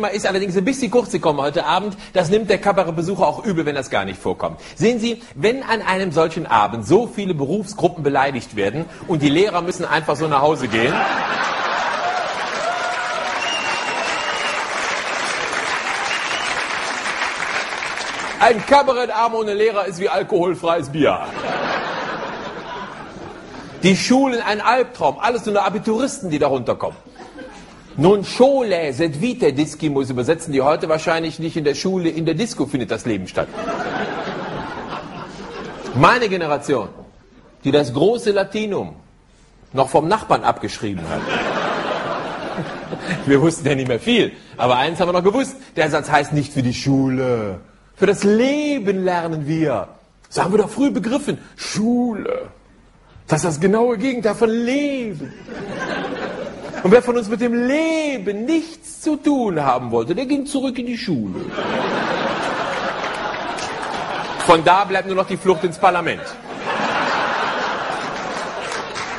Thema ist allerdings ein bisschen kurz gekommen heute Abend. Das nimmt der Kabarettbesucher auch übel, wenn das gar nicht vorkommt. Sehen Sie, wenn an einem solchen Abend so viele Berufsgruppen beleidigt werden und die Lehrer müssen einfach so nach Hause gehen. Ein Kabarettabend ohne Lehrer ist wie alkoholfreies Bier. Die Schulen ein Albtraum, alles nur Abituristen, die da runterkommen. Non Schole sed vite disci muss übersetzen, die heute wahrscheinlich nicht in der Schule, in der Disco findet das Leben statt. Meine Generation, die das große Latinum noch vom Nachbarn abgeschrieben hat. Wir wussten ja nicht mehr viel, aber eins haben wir noch gewusst, der Satz heißt nicht für die Schule, für das Leben lernen wir. So haben wir doch früh begriffen. Schule. Das ist das genaue Gegenteil von Leben. Und wer von uns mit dem Leben nichts zu tun haben wollte, der ging zurück in die Schule. Von da bleibt nur noch die Flucht ins Parlament.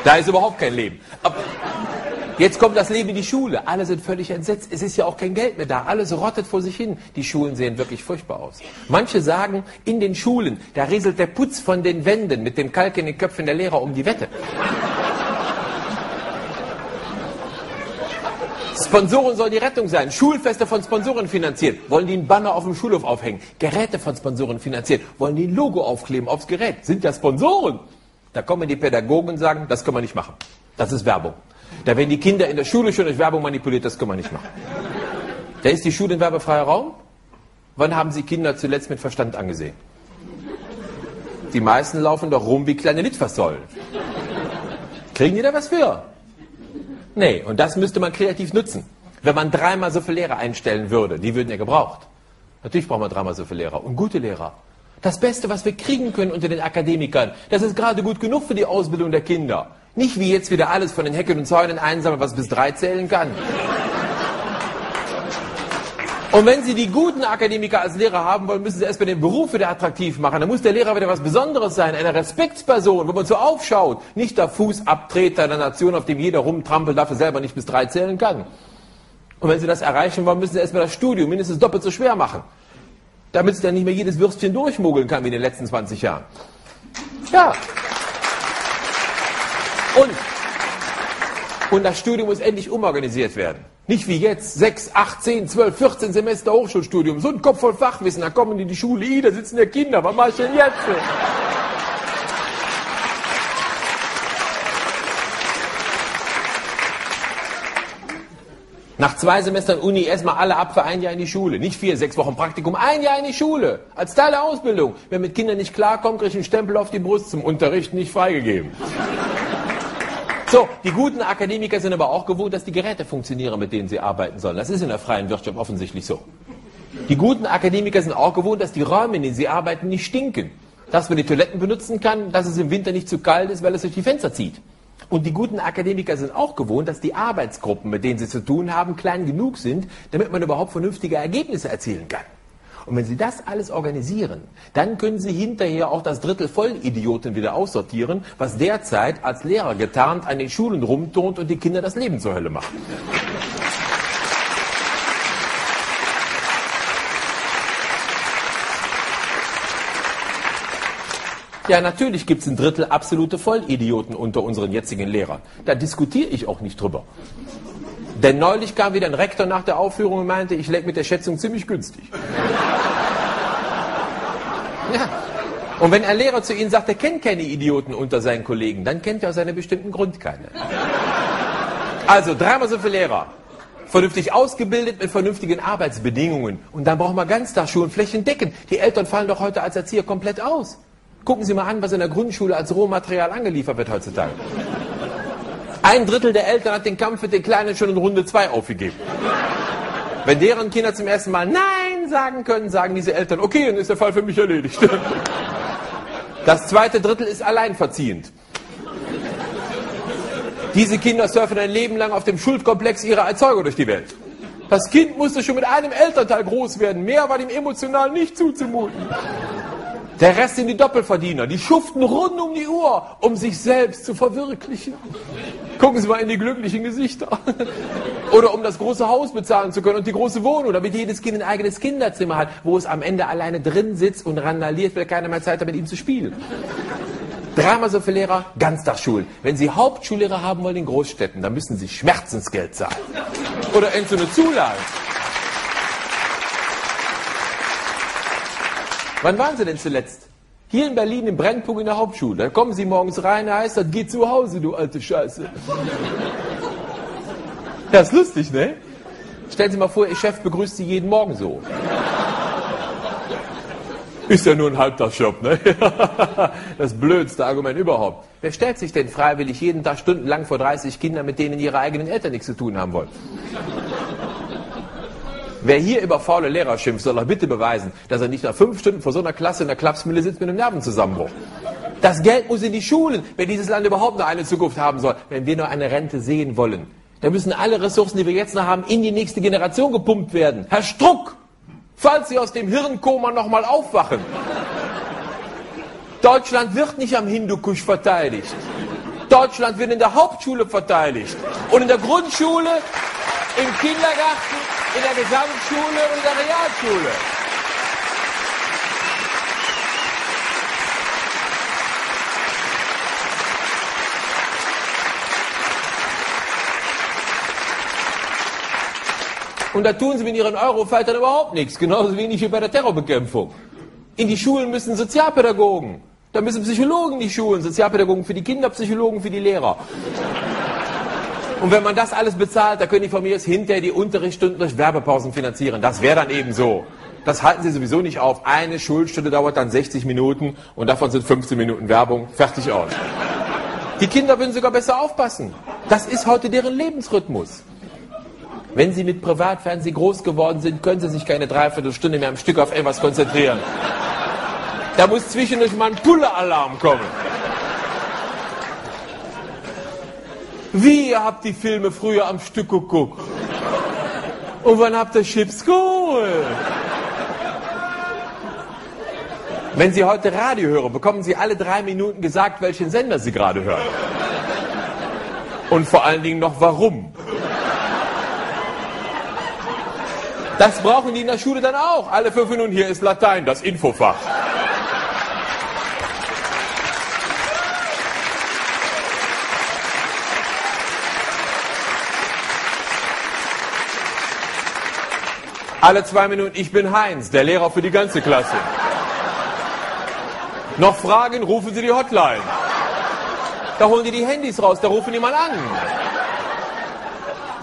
Da ist überhaupt kein Leben. Aber Jetzt kommt das Leben in die Schule. Alle sind völlig entsetzt. Es ist ja auch kein Geld mehr da. Alles rottet vor sich hin. Die Schulen sehen wirklich furchtbar aus. Manche sagen, in den Schulen, da rieselt der Putz von den Wänden mit dem Kalk in den Köpfen der Lehrer um die Wette. Sponsoren soll die Rettung sein. Schulfeste von Sponsoren finanziert. Wollen die einen Banner auf dem Schulhof aufhängen. Geräte von Sponsoren finanziert. Wollen die ein Logo aufkleben aufs Gerät. Sind ja Sponsoren. Da kommen die Pädagogen und sagen, das können wir nicht machen. Das ist Werbung. Da werden die Kinder in der Schule schon durch Werbung manipuliert, das können wir nicht machen. Da ist die Schule ein werbefreier Raum. Wann haben Sie Kinder zuletzt mit Verstand angesehen? Die meisten laufen doch rum wie kleine Litfaßsäulen. Kriegen die da was für? Nee, und das müsste man kreativ nutzen. Wenn man dreimal so viele Lehrer einstellen würde, die würden ja gebraucht. Natürlich brauchen wir dreimal so viele Lehrer und gute Lehrer. Das Beste, was wir kriegen können unter den Akademikern, das ist gerade gut genug für die Ausbildung der Kinder. Nicht wie jetzt wieder alles von den Hecken und Zäunen einsammeln, was bis drei zählen kann. Und wenn Sie die guten Akademiker als Lehrer haben wollen, müssen Sie erst bei den Beruf wieder attraktiv machen. Da muss der Lehrer wieder was Besonderes sein, eine Respektsperson, wo man so aufschaut. Nicht der Fußabtreter der Nation, auf dem jeder rumtrampelt, dafür selber nicht bis drei zählen kann. Und wenn Sie das erreichen wollen, müssen Sie erstmal das Studium mindestens doppelt so schwer machen. Damit Sie dann nicht mehr jedes Würstchen durchmogeln kann wie in den letzten 20 Jahren. Ja. Und, und das Studium muss endlich umorganisiert werden. Nicht wie jetzt, 6, 8, 10, 12, 14 Semester Hochschulstudium. So ein Kopf voll Fachwissen, da kommen die in die Schule, da sitzen ja Kinder, was mach ich denn jetzt? Nach zwei Semestern Uni erstmal alle ab für ein Jahr in die Schule. Nicht vier, sechs Wochen Praktikum, ein Jahr in die Schule. Als Teil der Ausbildung. Wer mit Kindern nicht klarkommt, kriegt einen Stempel auf die Brust zum Unterricht nicht freigegeben. So, die guten Akademiker sind aber auch gewohnt, dass die Geräte funktionieren, mit denen sie arbeiten sollen. Das ist in der freien Wirtschaft offensichtlich so. Die guten Akademiker sind auch gewohnt, dass die Räume, in denen sie arbeiten, nicht stinken. Dass man die Toiletten benutzen kann, dass es im Winter nicht zu kalt ist, weil es durch die Fenster zieht. Und die guten Akademiker sind auch gewohnt, dass die Arbeitsgruppen, mit denen sie zu tun haben, klein genug sind, damit man überhaupt vernünftige Ergebnisse erzielen kann. Und wenn Sie das alles organisieren, dann können Sie hinterher auch das Drittel Vollidioten wieder aussortieren, was derzeit als Lehrer getarnt an den Schulen rumturnt und die Kinder das Leben zur Hölle macht. Ja, natürlich gibt es ein Drittel absolute Vollidioten unter unseren jetzigen Lehrern. Da diskutiere ich auch nicht drüber. Denn neulich kam wieder ein Rektor nach der Aufführung und meinte, ich leg mit der Schätzung ziemlich günstig. Ja. Und wenn ein Lehrer zu Ihnen sagt, er kennt keine Idioten unter seinen Kollegen, dann kennt er aus einem bestimmten Grund keine. Also dreimal so viele Lehrer. Vernünftig ausgebildet mit vernünftigen Arbeitsbedingungen. Und dann brauchen wir Ganztagsschulen flächendeckend. Die Eltern fallen doch heute als Erzieher komplett aus. Gucken Sie mal an, was in der Grundschule als Rohmaterial angeliefert wird heutzutage. Ein Drittel der Eltern hat den Kampf mit den Kleinen schon in Runde 2 aufgegeben. Wenn deren Kinder zum ersten Mal Nein sagen können, sagen diese Eltern, okay, dann ist der Fall für mich erledigt. Das zweite Drittel ist alleinverziehend. Diese Kinder surfen ein Leben lang auf dem Schuldkomplex ihrer Erzeuger durch die Welt. Das Kind musste schon mit einem Elternteil groß werden. Mehr war ihm emotional nicht zuzumuten. Der Rest sind die Doppelverdiener. Die schuften rund um die Uhr, um sich selbst zu verwirklichen. Gucken Sie mal in die glücklichen Gesichter. Oder um das große Haus bezahlen zu können und die große Wohnung, damit jedes Kind ein eigenes Kinderzimmer hat, wo es am Ende alleine drin sitzt und randaliert, weil keiner mehr Zeit hat, mit ihm zu spielen. Dreimal so viele Lehrer, Ganztagsschulen. Wenn Sie Hauptschullehrer haben wollen in Großstädten, dann müssen Sie Schmerzensgeld zahlen. Oder so eine Zulage. Wann waren Sie denn zuletzt? Hier in Berlin im Brennpunkt in der Hauptschule. Da kommen Sie morgens rein, heißt das, geh zu Hause, du alte Scheiße. Ja, ist lustig, ne? Stellen Sie mal vor, Ihr Chef begrüßt Sie jeden Morgen so. Ist ja nur ein Halbtagsjob, ne? Das blödste Argument überhaupt. Wer stellt sich denn freiwillig jeden Tag stundenlang vor 30 Kindern, mit denen ihre eigenen Eltern nichts zu tun haben wollen? Wer hier über faule Lehrer schimpft, soll doch bitte beweisen, dass er nicht nach fünf Stunden vor so einer Klasse in der Klapsmühle sitzt mit einem Nervenzusammenbruch. Das Geld muss in die Schulen, wenn dieses Land überhaupt noch eine Zukunft haben soll, wenn wir nur eine Rente sehen wollen. Da müssen alle Ressourcen, die wir jetzt noch haben, in die nächste Generation gepumpt werden. Herr Struck, falls Sie aus dem Hirnkoma nochmal aufwachen. Deutschland wird nicht am Hindukusch verteidigt. Deutschland wird in der Hauptschule verteidigt. Und in der Grundschule, im Kindergarten, in der Gesamtschule und der Realschule. Und da tun sie mit ihren Eurofightern überhaupt nichts, genauso wenig wie bei der Terrorbekämpfung. In die Schulen müssen Sozialpädagogen, da müssen Psychologen in die Schulen, Sozialpädagogen für die Kinder, Psychologen für die Lehrer. Und wenn man das alles bezahlt, da können die von mir jetzt hinterher die Unterrichtsstunden durch Werbepausen finanzieren. Das wäre dann eben so. Das halten sie sowieso nicht auf. Eine Schulstunde dauert dann 60 Minuten und davon sind 15 Minuten Werbung. Fertig aus. Die Kinder würden sogar besser aufpassen. Das ist heute deren Lebensrhythmus. Wenn Sie mit Privatfernsehen groß geworden sind, können Sie sich keine Dreiviertelstunde mehr am Stück auf etwas konzentrieren. Da muss zwischendurch mal ein Pulle-Alarm kommen. Wie, ihr habt die Filme früher am Stück geguckt? Und wann habt ihr Chips geholt? Wenn Sie heute Radio hören, bekommen Sie alle drei Minuten gesagt, welchen Sender Sie gerade hören. Und vor allen Dingen noch warum. Das brauchen die in der Schule dann auch. Alle fünf Minuten hier ist Latein, das Infofach. Alle zwei Minuten, ich bin Heinz, der Lehrer für die ganze Klasse. Noch Fragen, rufen Sie die Hotline. Da holen die die Handys raus, da rufen die mal an.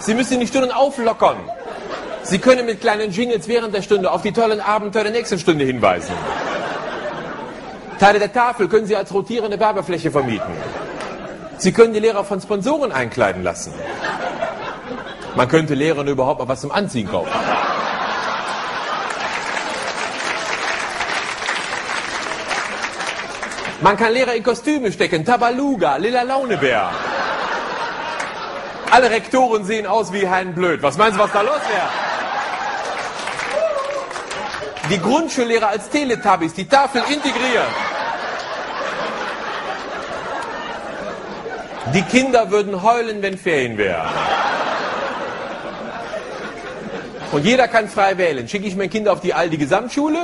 Sie müssen die Stunden auflockern. Sie können mit kleinen Jingles während der Stunde auf die tollen Abenteuer der nächsten Stunde hinweisen. Teile der Tafel können Sie als rotierende Werbefläche vermieten. Sie können die Lehrer von Sponsoren einkleiden lassen. Man könnte Lehrern überhaupt mal was zum Anziehen kaufen. Man kann Lehrer in Kostüme stecken, Tabaluga, Lilla Launebär. Alle Rektoren sehen aus wie Herrn Blöd. Was meinen Sie, was da los wäre? Die Grundschullehrer als Teletubbies, die Tafel integrieren. Die Kinder würden heulen, wenn Ferien wären. Und jeder kann frei wählen. Schicke ich mein Kind auf die Aldi Gesamtschule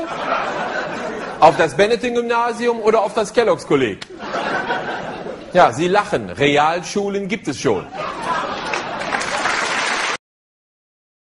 auf das Benetton-Gymnasium oder auf das Kelloggs-Kolleg? Ja, Sie lachen. Realschulen gibt es schon.